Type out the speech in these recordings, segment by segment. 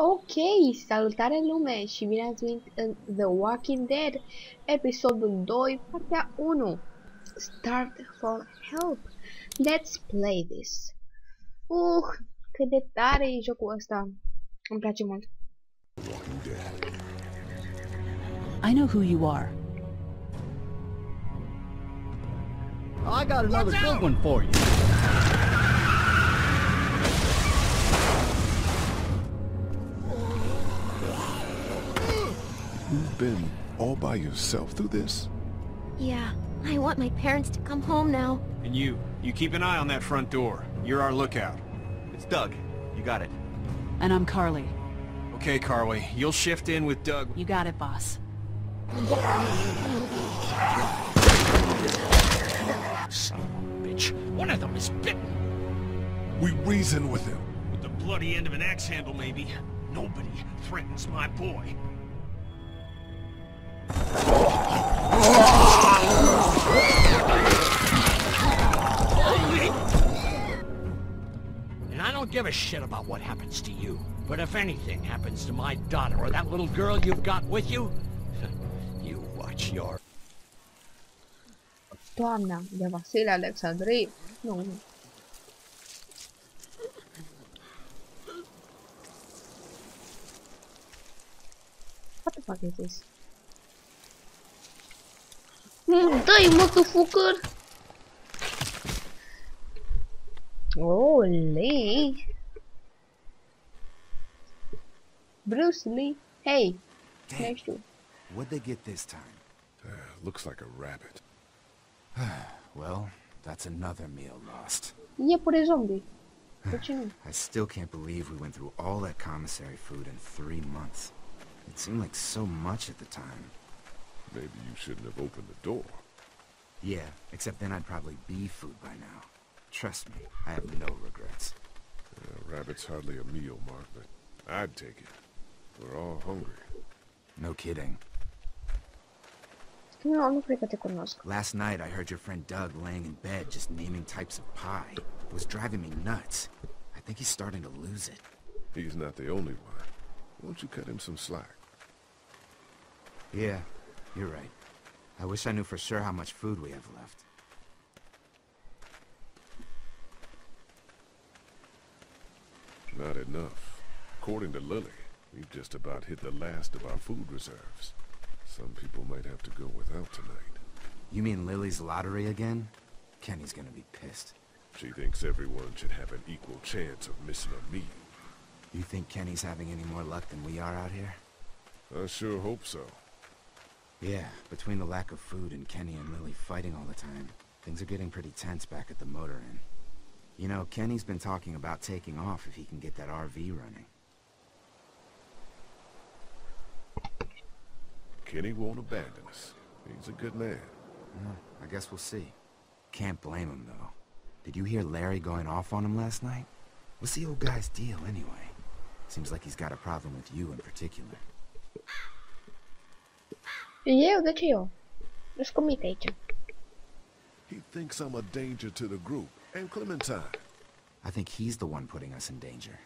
Ok, salutare lume și bine ați venit în The Walking Dead, episodul 2, partea 1. Starved for Help. Let's play this. Uh, cât de tare e jocul ăsta. Îmi place mult. I know who you are. I got another good one for you. You've been all by yourself through this? Yeah, I want my parents to come home now. And you, you keep an eye on that front door. You're our lookout. It's Doug. You got it. And I'm Carley. Okay, Carley, you'll shift in with Doug. You got it, boss. Son of a bitch. One of them is bitten. We reason with him. With the bloody end of an axe handle, maybe. Nobody threatens my boy. And I don't give a shit about what happens to you. But if anything happens to my daughter or that little girl you've got with you, you watch your... Toamna de Vasile Alecsandri. Nu, nu. What the fuck is this? Mm, Dai, mă, tu fucăr! Oh, Lee! Bruce Lee! Hey! Damn. Nu știu. What'd they get this time? Uh, looks like a rabbit. Well, that's another meal lost. Iepure zombie. De ce nu? I still can't believe we went through all that commissary food in three months. It seemed like so much at the time. Maybe you shouldn't have opened the door. Yeah, except then I'd probably be food by now. Trust me, I have no regrets. Uh, rabbit's hardly a meal, Mark, but I'd take it. We're all hungry. No kidding. Nu, nu cred că te cunosc. Last night I heard your friend Doug laying in bed just naming types of pie. It was driving me nuts. I think he's starting to lose it. He's not the only one. Won't you cut him some slack? Yeah, you're right. I wish I knew for sure how much food we have left. Not enough. According to Lily, we've just about hit the last of our food reserves. Some people might have to go without tonight. You mean Lily's lottery again? Kenny's gonna be pissed. She thinks everyone should have an equal chance of missing a meal. You think Kenny's having any more luck than we are out here? I sure hope so. Yeah, between the lack of food and Kenny and Lily fighting all the time, things are getting pretty tense back at the motor inn. You know, Kenny's been talking about taking off if he can get that RV running. Kenny won't abandon us. He's a good man. Well, I guess we'll see. Can't blame him, though. Did you hear Larry going off on him last night? What's the old guy's deal, anyway? Seems like he's got a problem with you in particular. Eu? De ce eu? Ești comit aici. He thinks I'm a danger to the group and Clementine. I think he's the one putting us in danger.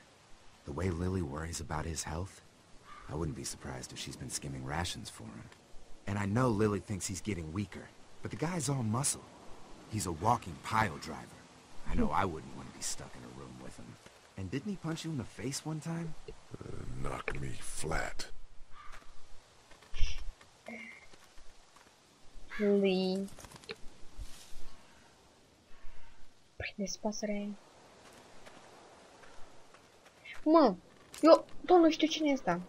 The way Lily worries about his health, I wouldn't be surprised if she's been skimming rations for him. And I know Lily thinks he's getting weaker, but the guy's all muscle. He's a walking pile driver. I know I wouldn't want to be stuck in a room with him. And didn't he punch you in the face one time? Uh, knock me flat. Lee. Prindeți pasărea Mă, eu tot nu știu cine e asta.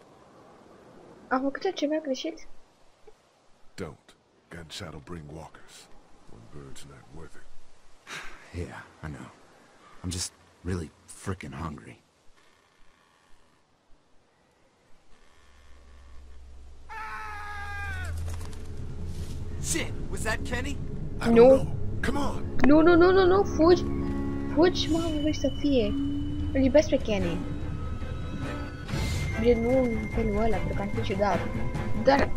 Am făcut eu ceva greșit? Don't. Gunshot'll bring walkers. One bird's not worth it. Yeah, I know. I'm just really frickin' hungry. Shit, was that Kenny? I don't No. know. Come on. Nu, nu, nu, nu, nu, fugi! Fugi, mă, vrei să fie. Îl iubesc pe Kenny. Bine, nu în felul ăla, pentru că am fi ciudat. Dar...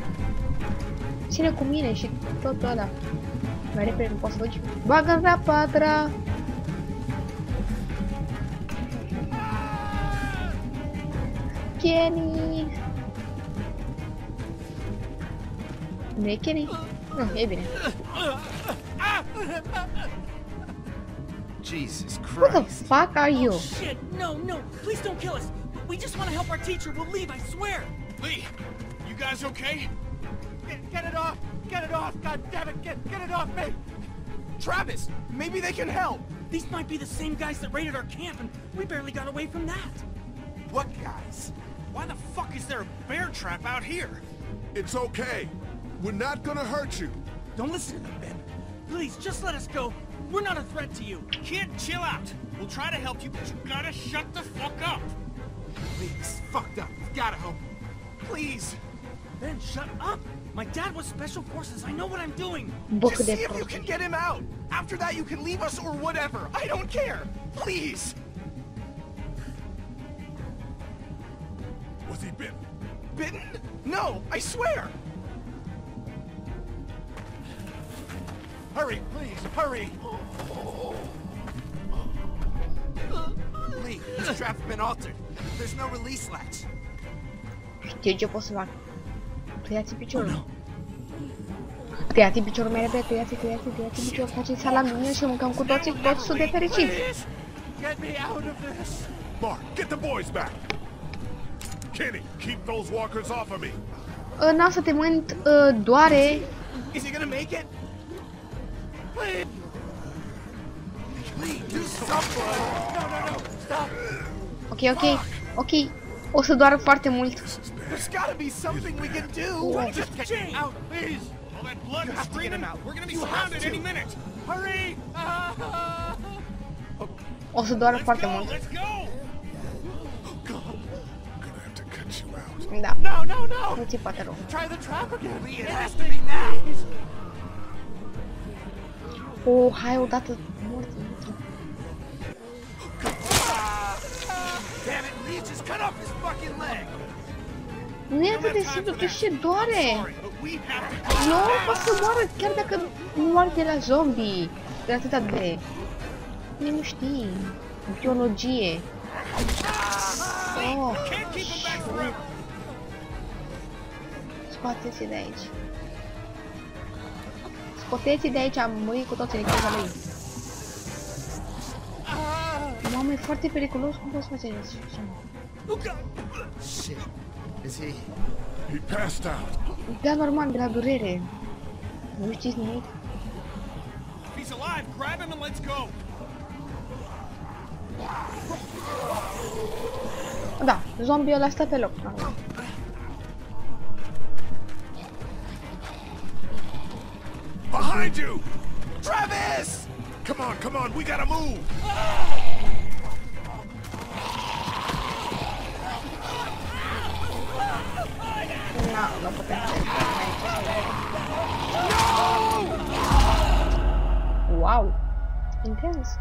Ține cu mine și tot ăla. Mai repede nu poți să fugi. Bagă la patra! Kenny! Nu e Kenny? Nu, e bine. Jesus Christ. Who the fuck are you? Oh, shit, no, no, please don't kill us. We just want to help our teacher. We'll leave, I swear. Lee, you guys okay? Get, get it off! Get it off! God damn it! Get, get it off me! Travis, maybe they can help! These might be the same guys that raided our camp, and we barely got away from that. What guys? Why the fuck is there a bear trap out here? It's okay. We're not gonna hurt you. Don't listen to them, Ben. Please, just let us go. We're not a threat to you. Kid, chill out. We'll try to help you, but you gotta shut the fuck up. Please, fucked up. We've gotta help him. Please! Ben, shut up. My dad was special forces. I know what I'm doing. Just see if you can get him out! After that, you can leave us or whatever! I don't care! Please! Was he bitten? Bitten? No, I swear! Hurry, please, hurry! Lee, this trap's been altered. There's no release latch. Știu ce pot să fac. Tăiați piciorul. Tăiați piciorul mai repede, tăiați, tăiați, tăiați piciorul, faceți salam din el și mâncăm cu toții, toți sunt de fericiți. Please! Get me out of this! Mark, get the boys back. Kenny, keep those walkers off of me. N-am să te mânt, uh, doare. Is he gonna make it? Please! Lee, do something! No, no, no! Stop! Ok, ok, ok. O să doară foarte mult. There's gotta be something we can do! Just get out, please! All that blood screaming, out. we're gonna be surrounded any minute. Hurry! Foarte mult. let's go. Out. Da, No, no, no! nu ți poate rău. Try the trap again! It has to be now! O raio da morto. Neta decido crescedore! Não, posso muore chiar dacă uma la zombie de atâta de... Nu știi, biologie. Oh, Scoate-se de aici. Scoteți de aici, am murit cu toții din cauza lui. Mamă, e foarte periculos, cum poți face așa? Shit. Is he... He passed out. Da, normal, de la durere. Nu știți nimic? If he's alive, grab him and let's go. Da, zombiul ăla stă pe loc. acum. Behind you! Travis! Come on, come on, we gotta move! Să Wow! Intens!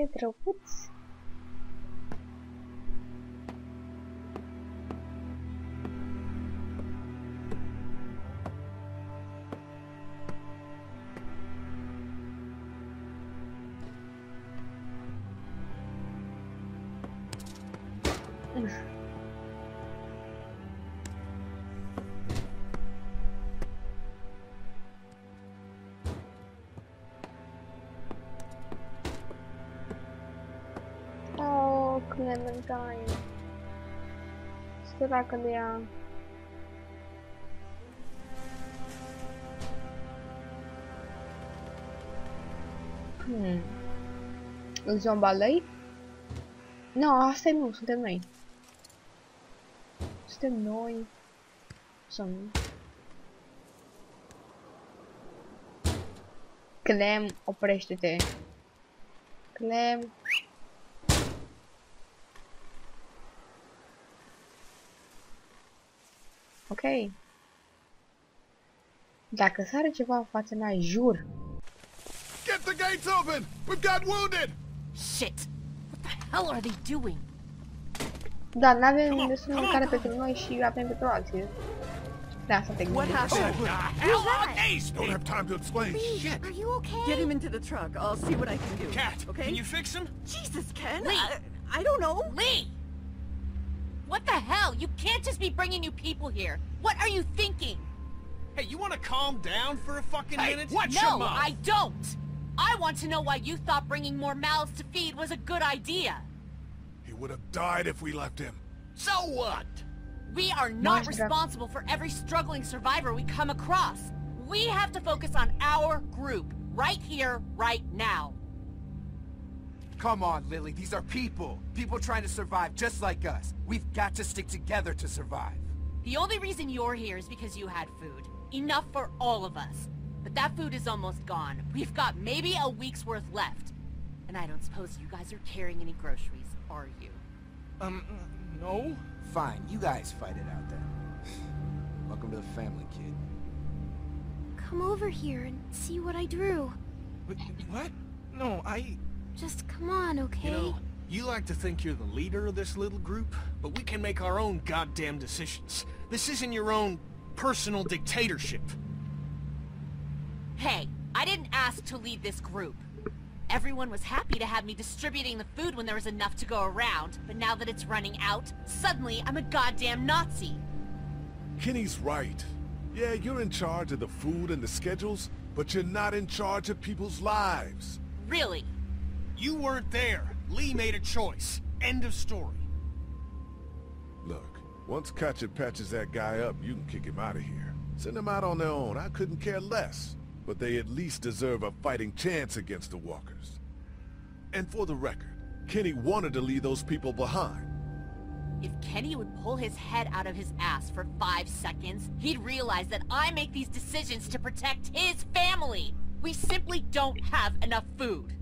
Foarte drăguț. Săracă de ea. Hmm. În zombalei? Nu, no, asta e nu, suntem noi. Suntem noi. Sau nu? Clem, oprește-te. Clem. Ok. Dacă sare ceva în fața mea, jur. Get the gates open! We've got wounded! Shit! What the hell are they doing? Da, n-avem destul de mâncare pentru noi și avem pentru alții. De asta te What gândești. happened? Oh, hell are these Don't have time to explain. Shit. Are you okay? Get him into the truck. I'll see what I can do. Cat, okay? can you fix him? Jesus, Ken. Lee. I, I don't know. Lee! What the hell? You can't just be bringing new people here. What are you thinking? Hey, you wanna calm down for a fucking Hey, minute? watch your No, mouth. I don't! I want to know why you thought bringing more mouths to feed was a good idea. He would have died if we left him. So what? We are not Nice responsible for every struggling survivor we come across. We have to focus on our group, right here, right now. Come on, Lily. These are people. People trying to survive just like us. We've got to stick together to survive. The only reason you're here is because you had food. Enough for all of us. But that food is almost gone. We've got maybe a week's worth left. And I don't suppose you guys are carrying any groceries, are you? Um, no? Fine, you guys fight it out then. Welcome to the family, kid. Come over here and see what I drew. But, what? No, I... Just come on, okay? You know, you like to think you're the leader of this little group, but we can make our own goddamn decisions. This isn't your own personal dictatorship. Hey, I didn't ask to lead this group. Everyone was happy to have me distributing the food when there was enough to go around, but now that it's running out, suddenly I'm a goddamn Nazi. Kenny's right. Yeah, you're in charge of the food and the schedules, but you're not in charge of people's lives. Really? You weren't there. Lee made a choice. End of story. Look, once Katjaa patches that guy up, you can kick him out of here. Send them out on their own, I couldn't care less. But they at least deserve a fighting chance against the walkers. And for the record, Kenny wanted to leave those people behind. If Kenny would pull his head out of his ass for five seconds, he'd realize that I make these decisions to protect his family. We simply don't have enough food.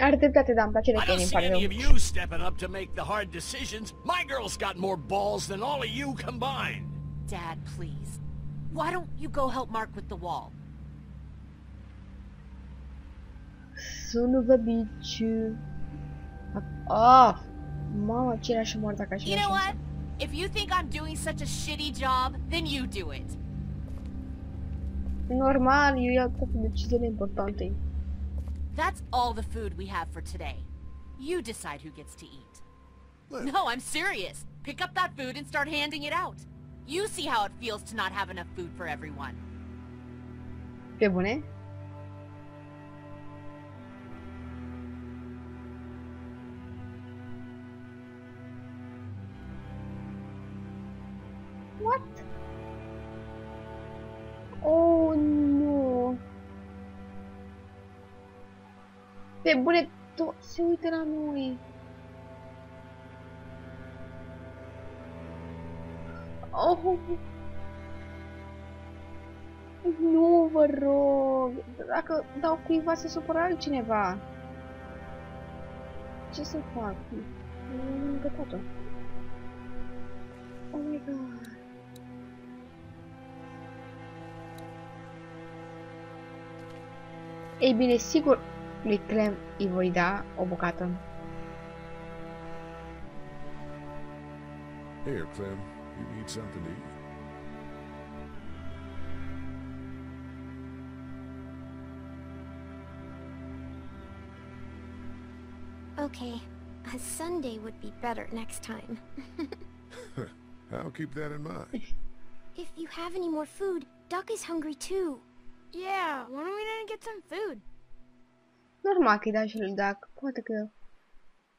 Are dreptate, da, îmi place de I don't see any of you stepping up to make the hard decisions. My girl's got more balls than all of you combined. Dad, please. Why don't you go help Mark with the wall? Son of a bitch. Ah, oh! Mamă, ce era și mort dacă aș You know what? If you think I'm doing such a shitty job, then you do it. Normal, eu iau toate deciziile importante. That's all the food we have for today. You decide who gets to eat. Look, No, I'm serious. Pick up that food and start handing it out. You see how it feels to not have enough food for everyone. Pe bune? What? Pe bune, tot se uită la noi. Oh. Nu, vă rog. Dacă dau cuiva se supără altcineva. Ce să fac? Nu am gătat-o. Oh my god. Ei bine, sigur lui Clem îi voi da o bucată. Here, Clem, you need something to eat. Okay, a Sunday would be better next time. I'll keep that in mind. If you have any more food, Duck is hungry too. Yeah, why don't we go get some food? Normal că-i dau și lui Duck. Poate că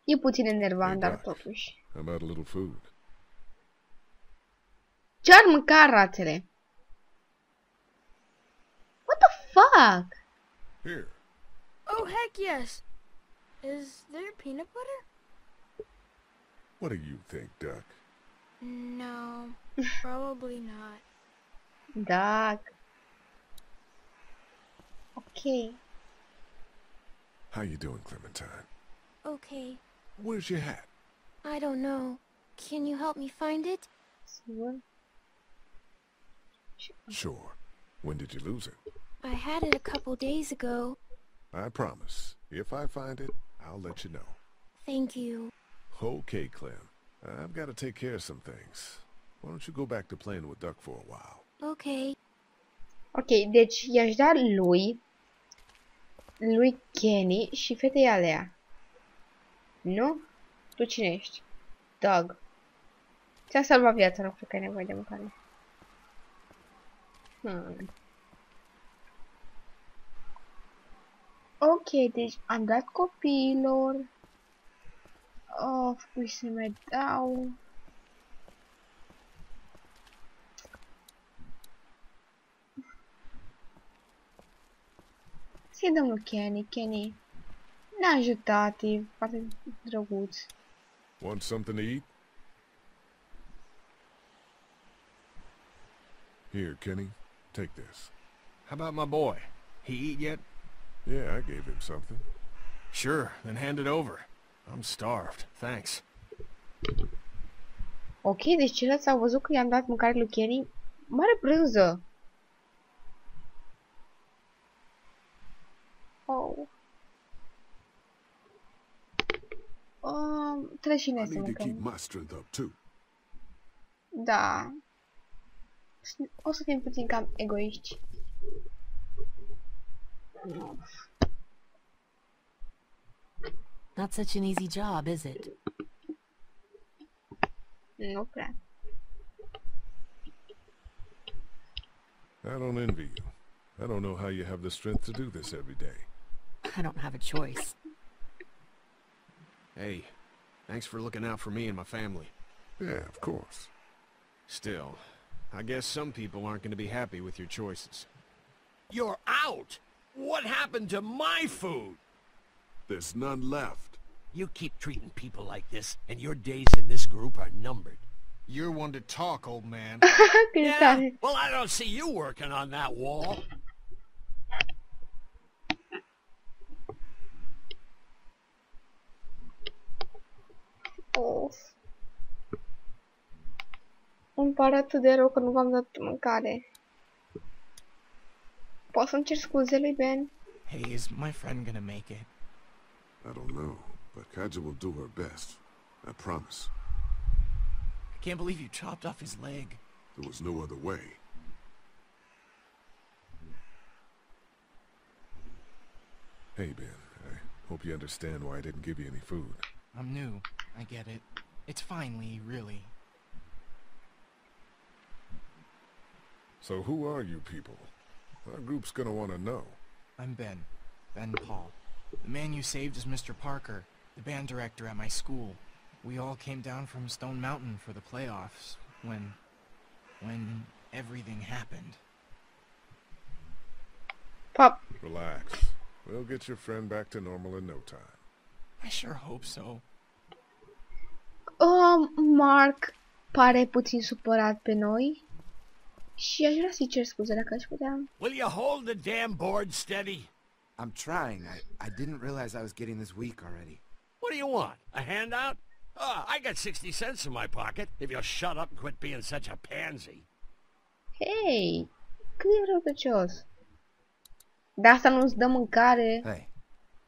e puțin enervant, Hey, dar Duck. totuși. How about a little food? Ce-ar mânca rațele? What the fuck? Here, Oh, heck yes. Is there peanut butter? what do you think, Duck? No, probably not. Duck. Ok. How you doing, Clementine? Okay, Where's your hat? I don't know. Can you help me find it? Sure. Sure. When did you lose it? I had it a couple days ago. I promise. If I find it, I'll let you know. Thank you. Okay, Clem. I've got to take care of some things. Why don't you go back to playing with Duck for a while? Okay. Ok, deci i-aș da lui, lui Kenny și fetei alea. Nu? Tu cine ești? Doug. Ți-a salvat viața, nu cred că ai nevoie de mâncare. Hmm. Ok, deci am dat copiilor. Of, cui să mai dau? Să-i dăm lui Kenny, Kenny. Ne-a ajutat, e foarte drăguț. Want something to eat? Here, Kenny. Take this. How about my boy? He eat yet? Yeah, I gave him something. Sure, then hand it over. I'm starved, thanks. Ok, deci ceilalți au văzut că i-am dat mâncare lui Kenny. Mare brânză! Oh. Și I să need to keep mâncăm. my strength up, too. Da. O să fim puțin cam egoiști. Not such an easy job, is it? Nu prea. I don't envy you. I don't know how you have the strength to do this every day. I don't have a choice. Hey, thanks for looking out for me and my family. Yeah, of course. Still, I guess some people aren't going to be happy with your choices. You're out! What happened to my food? There's none left. You keep treating people like this, and your days in this group are numbered. You're one to talk, old man. Cât tare. Well, I don't see you working on that wall. Of. Îmi pare atât de rău că nu v-am dat mâncare. Poți să-mi cer scuze lui Ben? Hey, is my friend gonna make it? I don't know, but Katjaa will do her best. I promise. I can't believe you chopped off his leg. There was no other way. Hey, Ben. I hope you understand why I didn't give you any food. I'm new. I get it. It's fine, Lee, really. So who are you people? Our group's gonna want to know. I'm Ben. Ben Paul. The man you saved is Mr. Parker, the band director at my school. We all came down from Stone Mountain for the playoffs when... when everything happened. Pop. Relax. We'll get your friend back to normal in no time. I sure hope so. Um, Mark pare puțin supărat pe noi. Și aș vrea să-i cer scuze dacă aș putea. Will you hold the damn board steady? I'm trying. I, I didn't realize I was getting this weak already. What do you want? A handout? Oh, I got 60 cents in my pocket, if you'll shut up and quit being such a pansy. Hei, cât de răutăcios. De asta nu-ți dă mâncare. Hey,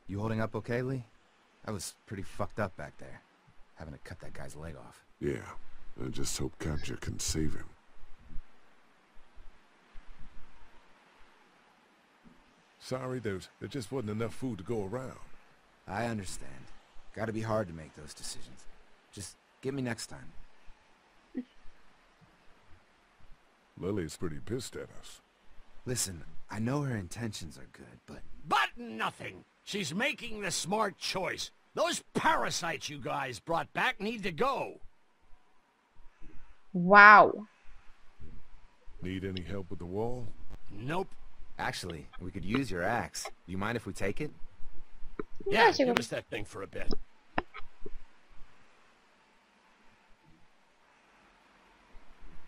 you holding up okay, Lee? I was pretty fucked up back there, having to cut that guy's leg off. Yeah, I just hope Katjaa can save him. Sorry, there's, there just wasn't enough food to go around. I understand. Gotta be hard to make those decisions. Just get me next time. Lily's pretty pissed at us. Listen, I know her intentions are good, but... But nothing. She's making the smart choice. Those parasites you guys brought back need to go. Wow. Need any help with the wall? Nope. Actually, we could use your axe. Do you mind if we take it? Yeah, sigur. give us that thing for a bit.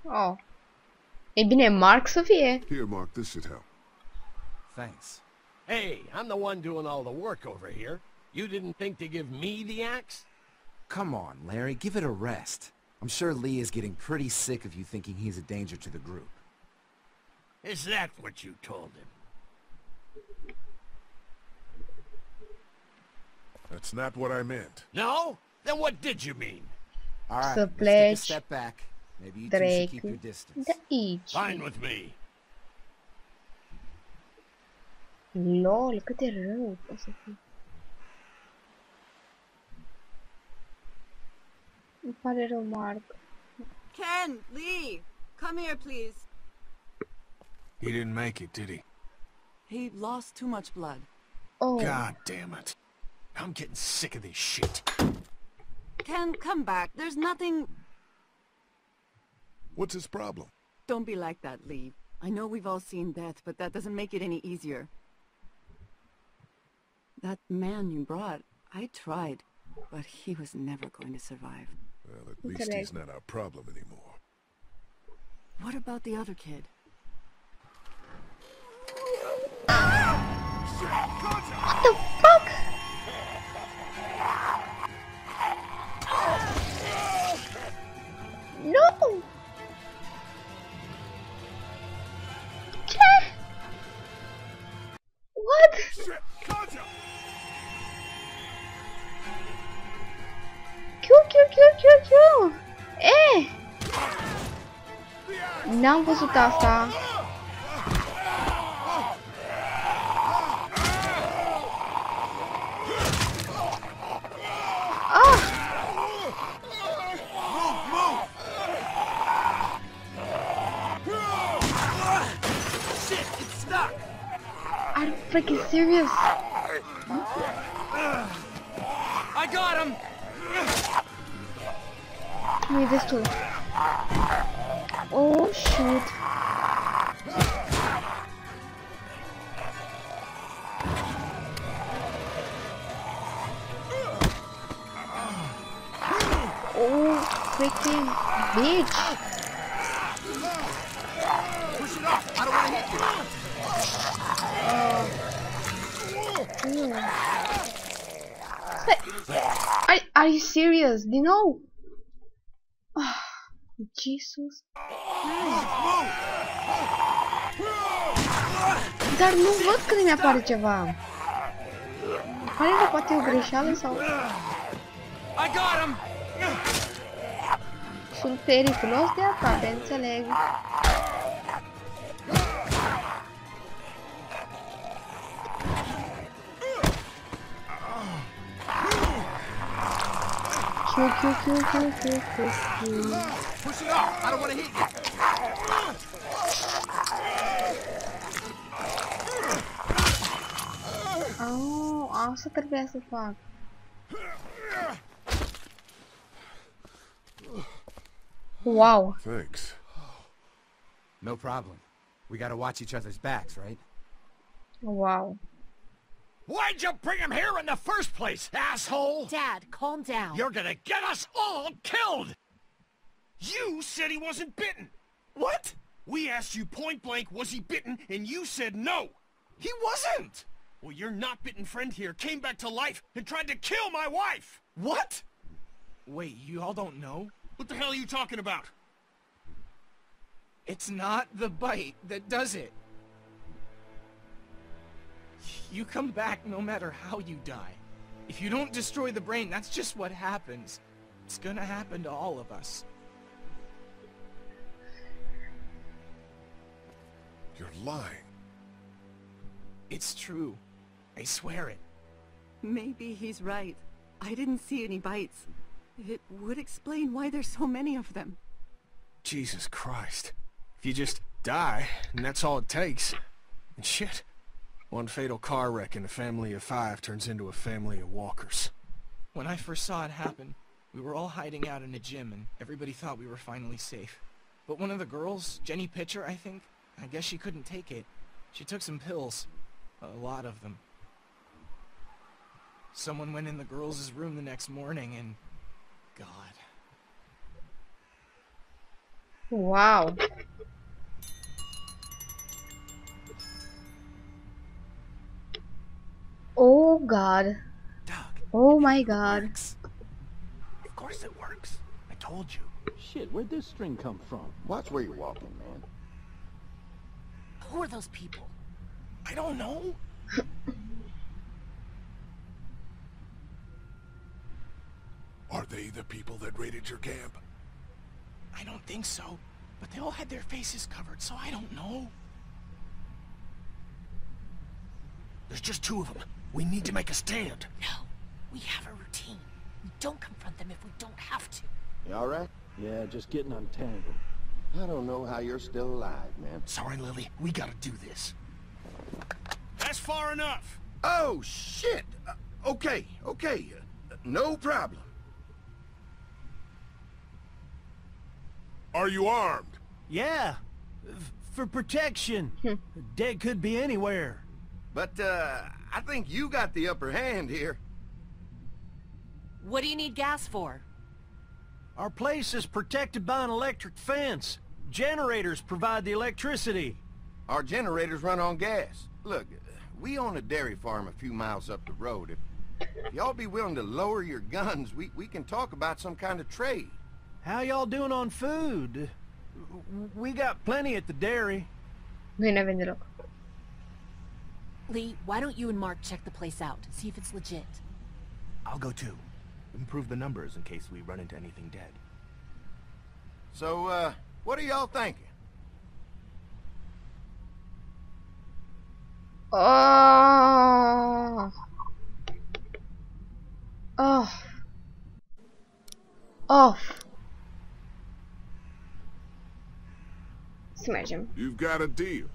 Oh. E bine, Mark să fie. Here, Mark, this should help. Thanks. Hey, I'm the one doing all the work over here. You didn't think to give me the axe? Come on, Larry, give it a rest. I'm sure Lee is getting pretty sick of you thinking he's a danger to the group. Is that what you told him? That's not what I meant. No? Then what did you mean? All right, So let's take a step back. Maybe you two should keep your distance. Fine with me. LOL, câte rău poate să fie. Îmi pare rău, Mark. Ken, Lee, come here, please. He didn't make it, did he? He lost too much blood. Oh. God damn it. I'm getting sick of this shit. Ken, come back. There's nothing... What's his problem? Don't be like that, Lee. I know we've all seen death, but that doesn't make it any easier. That man you brought, I tried, but he was never going to survive. Well, at least he's not our problem anymore. What about the other kid? What the fuck? No! What? Q, Q, Q, Q, Q! Eh! N-am văzut asta. Shit, freaking serious? I got him! Nu-i destul. Oh, shoot. Oh, freaking bitch. Are, are you serious? Din nou? Ah, Jesus. Dar nu văd când mi apare ceva. Pare că poate e o greșeală sau... I got him! Sunt periculos de aproape, înțeleg. Q, Q, Q, Q, Q, Q, Q. Push it off! I don't want to hit you! Oh, asta trebuia să fac. Wow. Thanks. No problem. We gotta watch each other's backs, right? Wow. Why'd you bring him here in the first place, asshole? Dad, calm down. You're gonna get us all killed! You said he wasn't bitten. What? We asked you point blank, was he bitten, and you said no. He wasn't. Well, your not bitten friend here came back to life and tried to kill my wife. What? Wait, you all don't know? What the hell are you talking about? It's not the bite that does it. You come back no matter how you die. If you don't destroy the brain, that's just what happens. It's gonna happen to all of us. You're lying. It's true. I swear it. Maybe he's right. I didn't see any bites. It would explain why there's so many of them. Jesus Christ. If you just die, and that's all it takes. And shit. One fatal car wreck and a family of five turns into a family of walkers. When I first saw it happen, we were all hiding out in a gym and everybody thought we were finally safe. But one of the girls, Jenny Pitcher, I think, I guess she couldn't take it. She took some pills. A lot of them. Someone went in the girls' room the next morning and... God. Wow. Oh god. Oh my god. Of course it works. I told you. Shit, where'd this string come from? Watch where you're walking, man. Who are those people? I don't know. Are they the people that raided your camp? I don't think so. But they all had their faces covered, so I don't know. There's just two of them. We need to make a stand. No, we have a routine. We don't confront them if we don't have to. You alright? Yeah, just getting untangled. I don't know how you're still alive, man. Sorry, Lily. We gotta do this. That's far enough. Oh, shit! Uh, okay, okay. Uh, no problem. Are you armed? Yeah, f- for protection. Dead could be anywhere. But, uh, I think you got the upper hand here. What do you need gas for? Our place is protected by an electric fence. Generators provide the electricity. Our generators run on gas. Look, we own a dairy farm a few miles up the road. If, if y'all be willing to lower your guns, we, we can talk about some kind of trade. How y'all doing on food? We got plenty at the dairy. Nu-i ne vende loc. Lee, why don't you and Mark check the place out, see if it's legit? I'll go too. Improve the numbers in case we run into anything dead. So, uh, what are y'all thinking? Oh. Oh. Of. Să mergem. You've got a deal.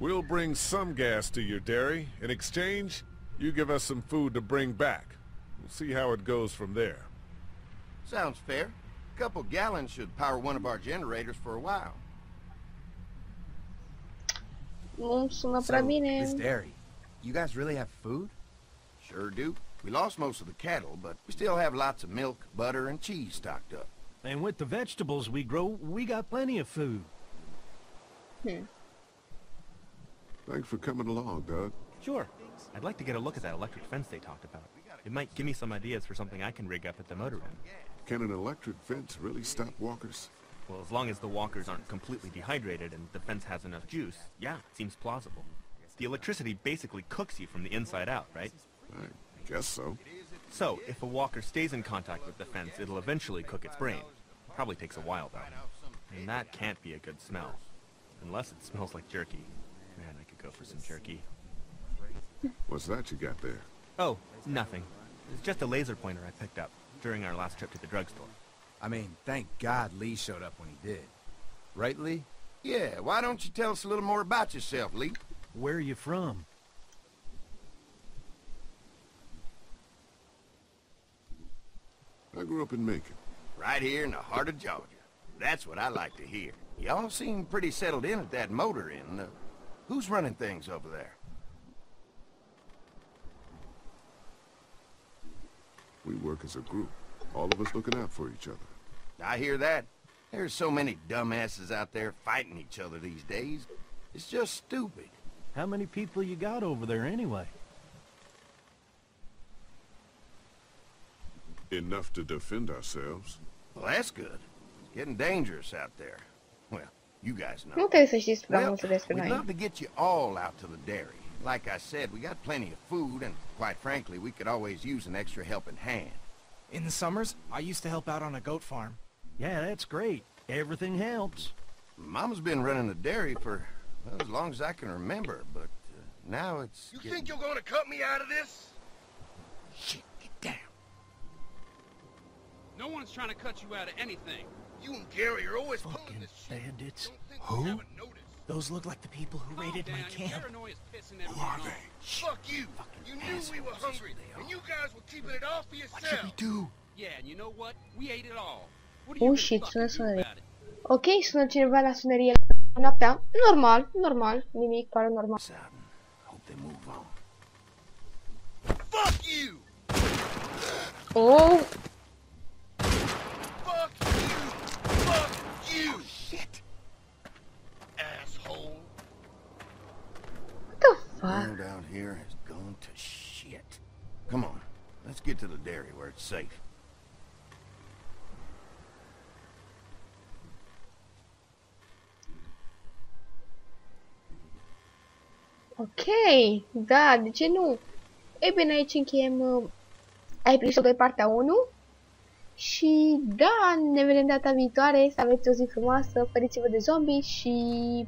We'll bring some gas to your dairy. In exchange, you give us some food to bring back. We'll see how it goes from there. Sounds fair. A couple gallons should power one of our generators for a while. Nu sună prea bine. this dairy, you guys really have food? Sure do. We lost most of the cattle, but we still have lots of milk, butter, and cheese stocked up. And with the vegetables we grow, we got plenty of food. Hmm. Thanks for coming along, Doug. Sure. I'd like to get a look at that electric fence they talked about. It might give me some ideas for something I can rig up at the motor inn. Can an electric fence really stop walkers? Well, as long as the walkers aren't completely dehydrated and the fence has enough juice, yeah, it seems plausible. The electricity basically cooks you from the inside out, right? I guess so. So, if a walker stays in contact with the fence, it'll eventually cook its brain. Probably takes a while, though. And that can't be a good smell. Unless it smells like jerky. Man, I could go for some jerky. What's that you got there? Oh, nothing. It's just a laser pointer I picked up during our last trip to the drugstore. I mean, thank God Lee showed up when he did. Right, Lee? Yeah, why don't you tell us a little more about yourself, Lee? Where are you from? I grew up in Macon. Right here in the heart of Georgia. That's what I like to hear. Y'all seem pretty settled in at that motor inn. Uh, who's running things over there? We work as a group. All of us looking out for each other. I hear that. There's so many dumbasses out there fighting each other these days. It's just stupid. How many people you got over there anyway? Enough to defend ourselves. Well, that's good. It's getting dangerous out there. Well, you guys know. Nu trebuie să știți prea Well, multe despre we'd love to get you all out to the dairy. Like I said, we got plenty of food, and quite frankly, we could always use an extra helping hand. In the summers, I used to help out on a goat farm. Yeah, that's great. Everything helps. Mama's been running the dairy for well, as long as I can remember, but uh, now it's. You getting- think you're gonna cut me out of this? Shit, get down. No one's trying to cut you out of anything. You and Gary are always pulling this shit. Bandits. Who? Those look like the people who raided my camp. Who are they? Fuck you. You knew we were hungry, and you guys were keeping it all for yourself. do? Yeah, and you know what? We ate it all. What do you Oh even shit, fucking sună do sonerie. about it? Ok, sună cineva la sonerie noaptea. Normal, normal. Nimic paranormal. Hope they move on. Fuck you! Oh, what the fuck? World out here has gone to shit. Come on, let's get to the dairy where it's safe. Ok, da, de ce nu? Ei bine, aici încheiem uh, episodul de partea 1. Și da, ne vedem data viitoare, să aveți o zi frumoasă, feriți-vă de zombie și